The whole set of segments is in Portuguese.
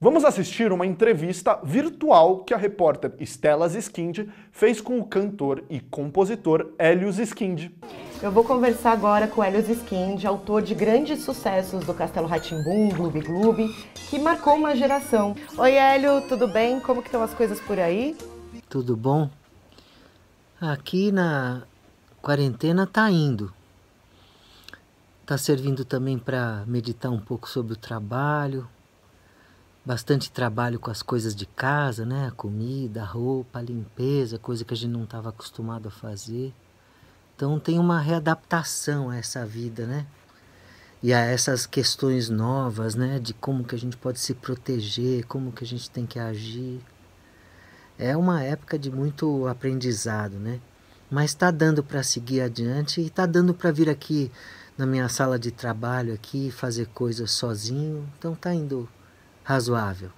Vamos assistir uma entrevista virtual que a repórter Stella Ziskind fez com o cantor e compositor Hélio Ziskind. Eu vou conversar agora com Hélio Ziskind, autor de grandes sucessos do Castelo Ratimbum, Gloob Gloob, que marcou uma geração. Oi Hélio, tudo bem? Como que estão as coisas por aí? Tudo bom? Aqui na quarentena tá indo. Tá servindo também para meditar um pouco sobre o trabalho, bastante trabalho com as coisas de casa, né? Comida, roupa, limpeza, coisa que a gente não estava acostumado a fazer. Então tem uma readaptação a essa vida, né? E a essas questões novas, né? De como que a gente pode se proteger, como que a gente tem que agir. É uma época de muito aprendizado, né? Mas está dando para seguir adiante e está dando para vir aqui na minha sala de trabalho aqui fazer coisas sozinho. Então está indo razoável.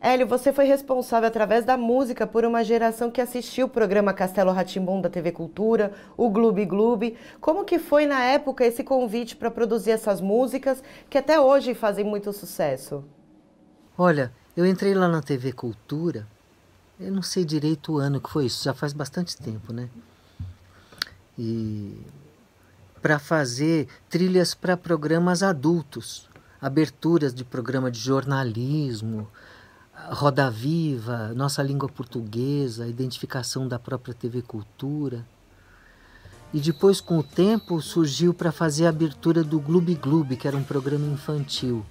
Hélio, você foi responsável através da música por uma geração que assistiu o programa Castelo Ratimbum da TV Cultura, o Gloob Gloob. Como que foi na época esse convite para produzir essas músicas que até hoje fazem muito sucesso? Olha, eu entrei lá na TV Cultura, eu não sei direito o ano que foi isso, já faz bastante tempo, né? E para fazer trilhas para programas adultos aberturas de programa de jornalismo, Roda Viva, Nossa Língua Portuguesa, identificação da própria TV Cultura. E depois, com o tempo, surgiu para fazer a abertura do Gloob Gloob, que era um programa infantil.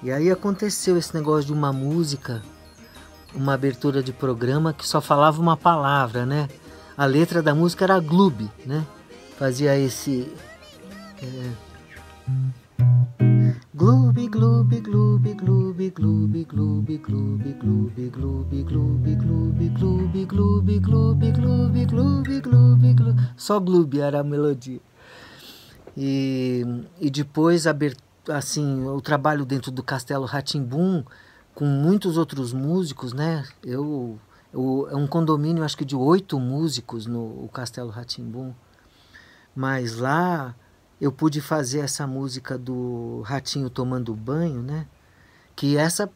E aí aconteceu esse negócio de uma música, uma abertura de programa que só falava uma palavra, né? A letra da música era Gloob, né? Fazia esse. É... Gloob, gloob, gloob, gloob, gloob, gloob, gloob, gloob, gloob, gloob, gloob, gloob, gloob, gloob, gloob, gloob, gloob, gloob. Só gloob era a melodia. E, e depois assim, o trabalho dentro do Castelo Ratimbum com muitos outros músicos, né? Eu, eu é um condomínio acho que de oito músicos no Castelo Ratimbum. Mas lá eu pude fazer essa música do Ratinho tomando banho, né? Que essa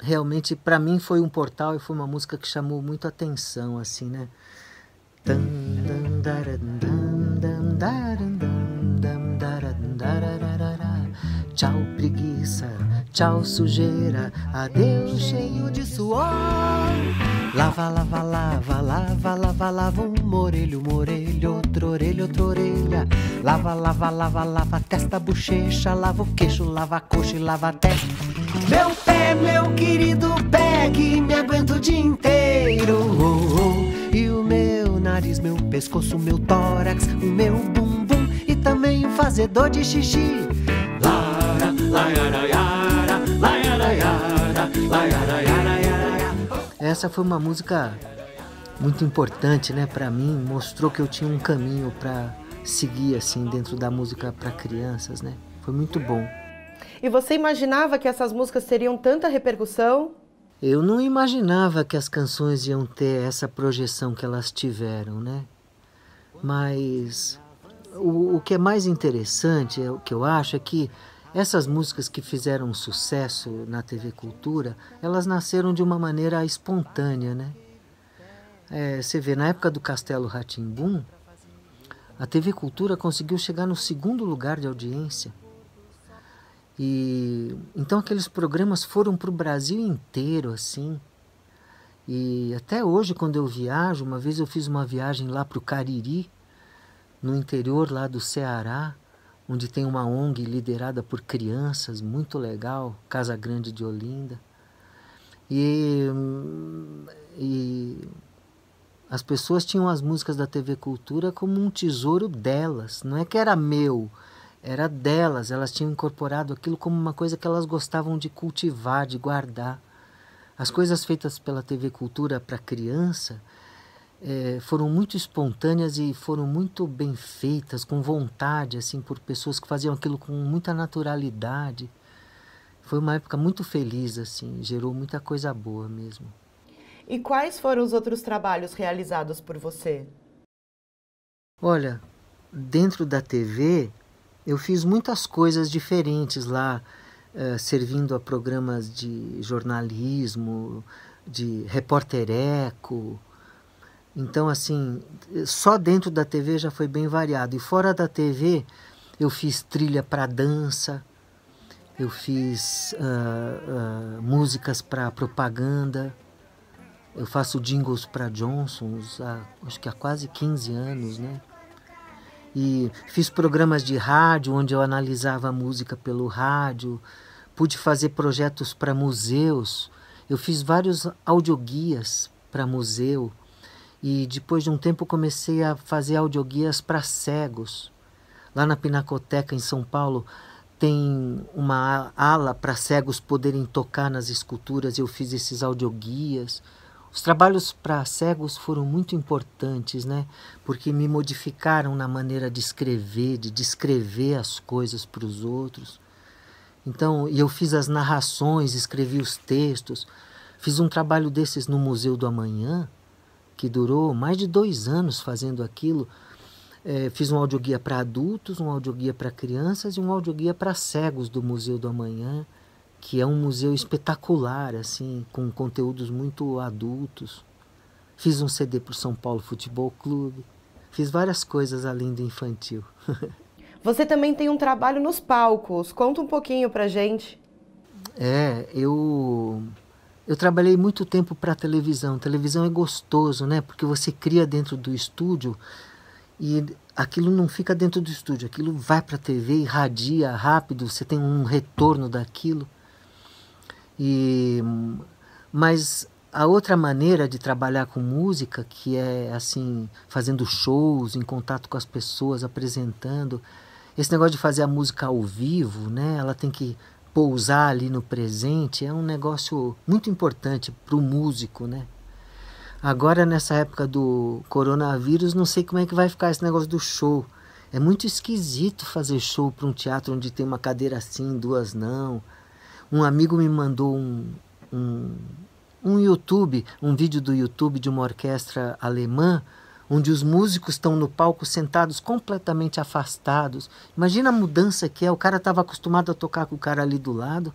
realmente para mim foi um portal e foi uma música que chamou muito atenção, assim, né? Tchau preguiça, tchau sujeira, adeus cheio de suor. Lava, lava, lava, lava, lava, lava um orelho, um orelho, outro orelho, outra orelha. Lava, lava, lava, lava, testa, bochecha, lava o queixo, lava a coxa e lava a testa. Meu pé, meu querido pé, que me aguento o dia inteiro. Oh, oh. E o meu nariz, meu pescoço, meu tórax, o meu bumbum e também o fazedor de xixi. Lara, lara, yara, lara, yara, lara, yara. Essa foi uma música muito importante, né, para mim, mostrou que eu tinha um caminho para seguir assim dentro da música para crianças, né? Foi muito bom. E você imaginava que essas músicas teriam tanta repercussão? Eu não imaginava que as canções iam ter essa projeção que elas tiveram, né? Mas o, o que é mais interessante, é, o que eu acho, é que essas músicas que fizeram sucesso na TV Cultura, elas nasceram de uma maneira espontânea, né? É, você vê, na época do Castelo Ratimbum, a TV Cultura conseguiu chegar no segundo lugar de audiência. E então aqueles programas foram para o Brasil inteiro, assim. E até hoje, quando eu viajo, uma vez eu fiz uma viagem lá para o Cariri, no interior lá do Ceará, onde tem uma ONG liderada por crianças, muito legal, Casa Grande de Olinda. E, e as pessoas tinham as músicas da TV Cultura como um tesouro delas, não é que era meu, era delas, elas tinham incorporado aquilo como uma coisa que elas gostavam de cultivar, de guardar. As coisas feitas pela TV Cultura para criança é, foram muito espontâneas e foram muito bem feitas, com vontade, assim, por pessoas que faziam aquilo com muita naturalidade. Foi uma época muito feliz, assim, gerou muita coisa boa mesmo. E quais foram os outros trabalhos realizados por você? Olha, dentro da TV, eu fiz muitas coisas diferentes lá. eh, servindo a programas de jornalismo, de repórter eco. Então, assim, só dentro da TV já foi bem variado. E fora da TV, eu fiz trilha para dança, eu fiz uh, uh, músicas para propaganda, eu faço jingles para Johnson's há, acho que há quase 15 anos, né? E fiz programas de rádio onde eu analisava a música pelo rádio, pude fazer projetos para museus, eu fiz vários audioguias para museu e depois de um tempo comecei a fazer audioguias para cegos. Lá na Pinacoteca em São Paulo tem uma ala para cegos poderem tocar nas esculturas, eu fiz esses audioguias. Os trabalhos para cegos foram muito importantes, né? Porque me modificaram na maneira de escrever, de descrever as coisas para os outros. Então, eu fiz as narrações, escrevi os textos. Fiz um trabalho desses no Museu do Amanhã, que durou mais de dois anos fazendo aquilo. É, fiz um audioguia para adultos, um audioguia para crianças e um audioguia para cegos do Museu do Amanhã que é um museu espetacular, assim, com conteúdos muito adultos. Fiz um CD para o São Paulo Futebol Clube. Fiz várias coisas além do infantil. Você também tem um trabalho nos palcos. Conta um pouquinho pra gente. É, eu eu trabalhei muito tempo para televisão. Televisão é gostoso, né? Porque você cria dentro do estúdio e aquilo não fica dentro do estúdio, aquilo vai para a TV, irradia rápido, você tem um retorno daquilo. E mas a outra maneira de trabalhar com música, que é assim, fazendo shows, em contato com as pessoas, apresentando, esse negócio de fazer a música ao vivo, né? Ela tem que pousar ali no presente, é um negócio muito importante para o músico, né? Agora nessa época do coronavírus, não sei como é que vai ficar esse negócio do show. É muito esquisito fazer show para um teatro onde tem uma cadeira assim, duas não. Um amigo me mandou um, um, um YouTube, um vídeo do YouTube de uma orquestra alemã, onde os músicos estão no palco sentados completamente afastados. Imagina a mudança que é. O cara estava acostumado a tocar com o cara ali do lado,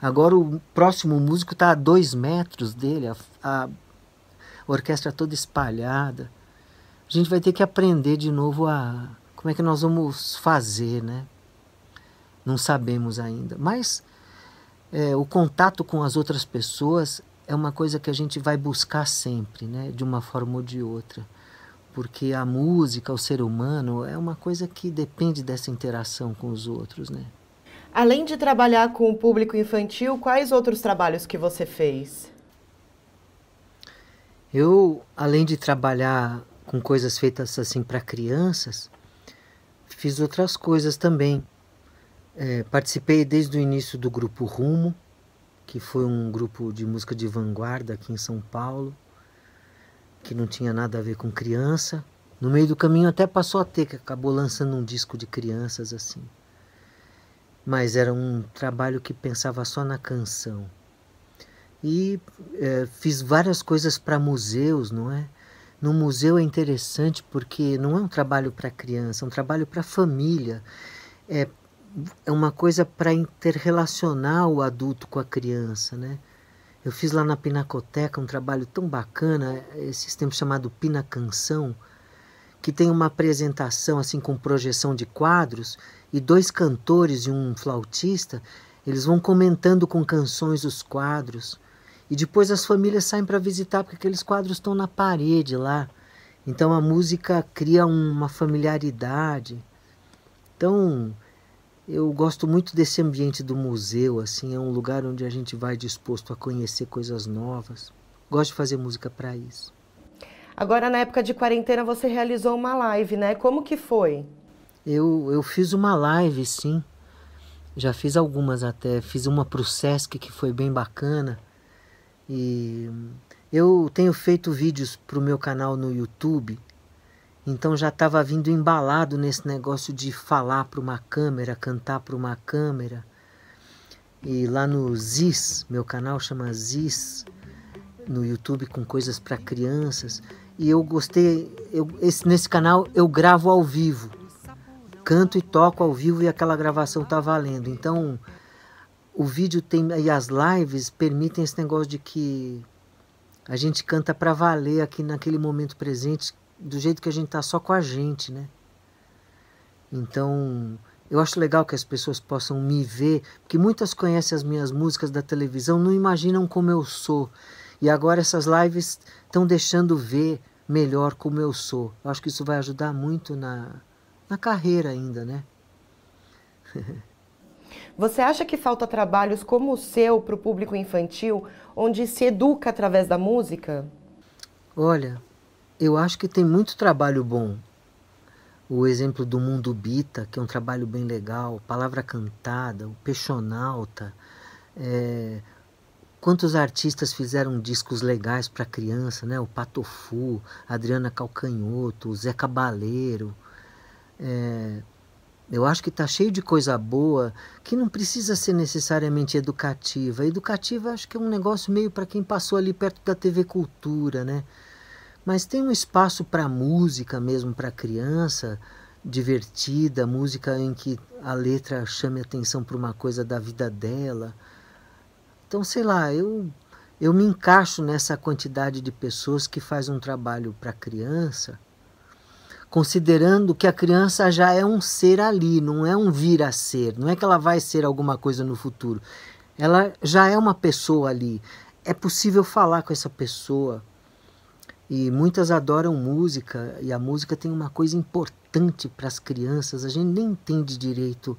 agora o próximo músico está a dois metros dele, a, a orquestra toda espalhada. A gente vai ter que aprender de novo a como é que nós vamos fazer, né? Não sabemos ainda, mas é, o contato com as outras pessoas é uma coisa que a gente vai buscar sempre, né, de uma forma ou de outra. Porque a música, o ser humano, é uma coisa que depende dessa interação com os outros, né? Além de trabalhar com o público infantil, quais outros trabalhos que você fez? Eu, além de trabalhar com coisas feitas assim para crianças, fiz outras coisas também. É, participei desde o início do grupo Rumo, que foi um grupo de música de vanguarda aqui em São Paulo, que não tinha nada a ver com criança. No meio do caminho até passou a ter, que acabou lançando um disco de crianças assim. Mas era um trabalho que pensava só na canção. E é, fiz várias coisas para museus, não é? No museu é interessante porque não é um trabalho para criança, é um trabalho para família. É é uma coisa para interrelacionar o adulto com a criança, né? Eu fiz lá na Pinacoteca um trabalho tão bacana, esse tempo chamado Pina Canção, que tem uma apresentação assim com projeção de quadros e dois cantores e um flautista, eles vão comentando com canções os quadros. E depois as famílias saem para visitar porque aqueles quadros estão na parede lá. Então a música cria uma familiaridade. Então, eu gosto muito desse ambiente do museu, assim, é um lugar onde a gente vai disposto a conhecer coisas novas. Gosto de fazer música para isso. Agora, na época de quarentena, você realizou uma live, né? Como que foi? Eu, eu fiz uma live, sim. Já fiz algumas até. Fiz uma para o Sesc que foi bem bacana. E eu tenho feito vídeos para o meu canal no YouTube então já estava vindo embalado nesse negócio de falar para uma câmera, cantar para uma câmera. E lá no Ziz, meu canal chama Ziz, no YouTube com coisas para crianças. E eu gostei, eu, esse, nesse canal eu gravo ao vivo. Canto e toco ao vivo e aquela gravação tá valendo. Então o vídeo tem e as lives permitem esse negócio de que a gente canta para valer aqui naquele momento presente, do jeito que a gente tá só com a gente, né? Então, eu acho legal que as pessoas possam me ver, porque muitas conhecem as minhas músicas da televisão, não imaginam como eu sou. E agora essas lives estão deixando ver melhor como eu sou. Eu acho que isso vai ajudar muito na, na carreira ainda, né? Você acha que falta trabalhos como o seu para o público infantil, onde se educa através da música? Olha, eu acho que tem muito trabalho bom. O exemplo do Mundo Bita, que é um trabalho bem legal, Palavra Cantada, o Peixonauta. É, quantos artistas fizeram discos legais para criança, né? O Patofu, Adriana Calcanhoto, o Zé Cabaleiro. É, eu acho que está cheio de coisa boa que não precisa ser necessariamente educativa. Educativa acho que é um negócio meio para quem passou ali perto da TV Cultura, né? Mas tem um espaço para música mesmo para criança, divertida, música em que a letra chame atenção para uma coisa da vida dela. Então, sei lá, eu eu me encaixo nessa quantidade de pessoas que faz um trabalho para criança considerando que a criança já é um ser ali, não é um vir a ser, não é que ela vai ser alguma coisa no futuro. Ela já é uma pessoa ali. É possível falar com essa pessoa. E muitas adoram música, e a música tem uma coisa importante para as crianças, a gente nem entende direito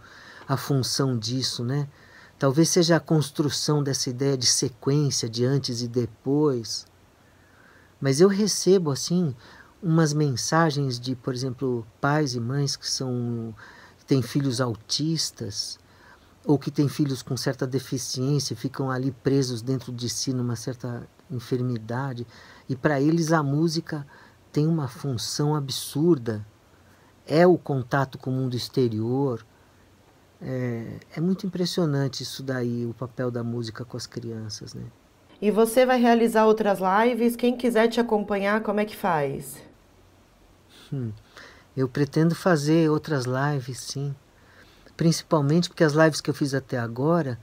a função disso, né? Talvez seja a construção dessa ideia de sequência, de antes e depois. Mas eu recebo assim umas mensagens de, por exemplo, pais e mães que são que têm filhos autistas ou que têm filhos com certa deficiência, ficam ali presos dentro de si numa certa enfermidade, e para eles a música tem uma função absurda. É o contato com o mundo exterior. É, é muito impressionante isso daí, o papel da música com as crianças, né? E você vai realizar outras lives? Quem quiser te acompanhar, como é que faz? Hum, eu pretendo fazer outras lives, sim. Principalmente porque as lives que eu fiz até agora,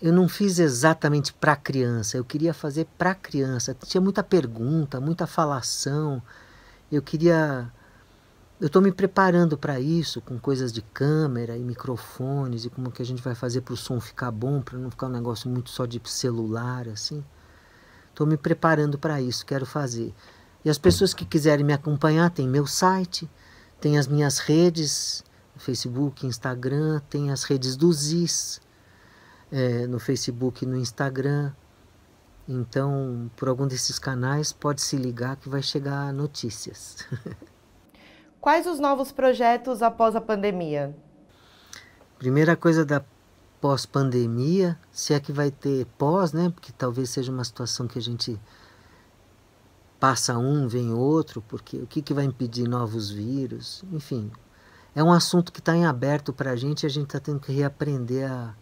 eu não fiz exatamente para criança. Eu queria fazer para criança. Tinha muita pergunta, muita falação. Eu queria. Eu estou me preparando para isso, com coisas de câmera e microfones e como que a gente vai fazer para o som ficar bom, para não ficar um negócio muito só de celular, assim. Estou me preparando para isso, quero fazer. E as pessoas que quiserem me acompanhar, tem meu site, tem as minhas redes, Facebook, Instagram, tem as redes do ZIS, é, no Facebook e no Instagram. Então, por algum desses canais, pode se ligar que vai chegar notícias. Quais os novos projetos após a pandemia? Primeira coisa da pós-pandemia, se é que vai ter pós, né? Porque talvez seja uma situação que a gente passa um, vem outro, porque o que, que vai impedir novos vírus? Enfim, é um assunto que está em aberto para a gente e a gente está tendo que reaprender a,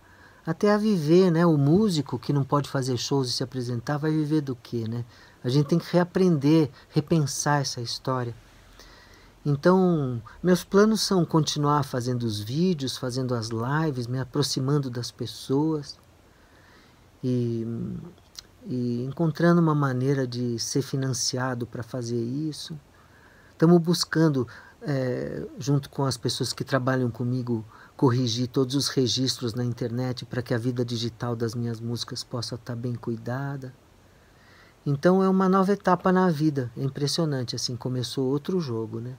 até a viver, né? O músico que não pode fazer shows e se apresentar vai viver do quê, né? A gente tem que reaprender, repensar essa história. Então, meus planos são continuar fazendo os vídeos, fazendo as lives, me aproximando das pessoas. E e encontrando uma maneira de ser financiado para fazer isso. Estamos buscando, é, junto com as pessoas que trabalham comigo, corrigir todos os registros na internet para que a vida digital das minhas músicas possa estar tá bem cuidada. Então é uma nova etapa na vida, é impressionante, assim, começou outro jogo, né?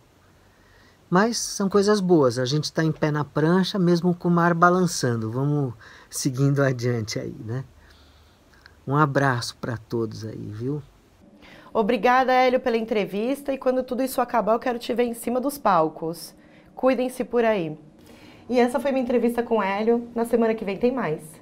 Mas são coisas boas, a gente está em pé na prancha, mesmo com o mar balançando, vamos seguindo adiante aí, né? Um abraço para todos aí, viu? Obrigada, Hélio, pela entrevista. E quando tudo isso acabar, eu quero te ver em cima dos palcos. Cuidem-se por aí. E essa foi minha entrevista com o Hélio. Na semana que vem tem mais.